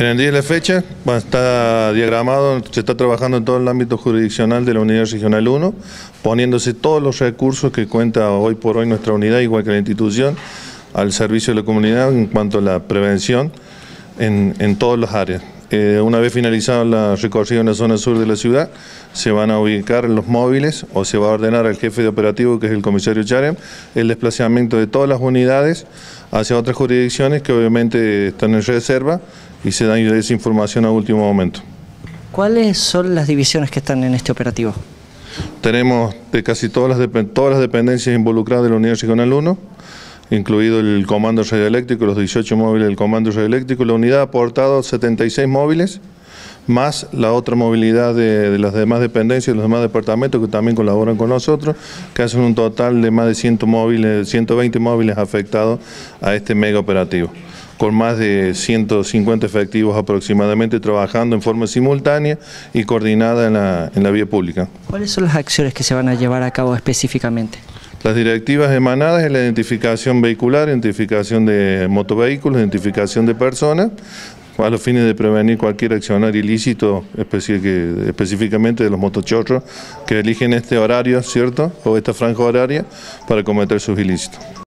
En el día de la fecha está diagramado, se está trabajando en todo el ámbito jurisdiccional de la Unidad Regional 1, poniéndose todos los recursos que cuenta hoy por hoy nuestra unidad, igual que la institución, al servicio de la comunidad en cuanto a la prevención en, en todas las áreas. Eh, una vez finalizado la recorrido en la zona sur de la ciudad, se van a ubicar los móviles o se va a ordenar al jefe de operativo, que es el comisario Charem, el desplazamiento de todas las unidades hacia otras jurisdicciones que obviamente están en reserva y se dan esa información a último momento. ¿Cuáles son las divisiones que están en este operativo? Tenemos de casi todas las, todas las dependencias involucradas de la Unidad Regional 1, incluido el comando radioeléctrico, los 18 móviles del comando radioeléctrico. La unidad ha aportado 76 móviles, más la otra movilidad de, las demás dependencias, los demás departamentos que también colaboran con nosotros, que hacen un total de más de 100 móviles, 120 móviles afectados a este mega operativo con más de 150 efectivos aproximadamente trabajando en forma simultánea y coordinada en la, en la vía pública. ¿Cuáles son las acciones que se van a llevar a cabo específicamente? Las directivas emanadas es la identificación vehicular, identificación de motovehículos, identificación de personas, a los fines de prevenir cualquier accionar ilícito, específicamente de los motochorros que eligen este horario, ¿cierto? O esta franja horaria para cometer sus ilícitos.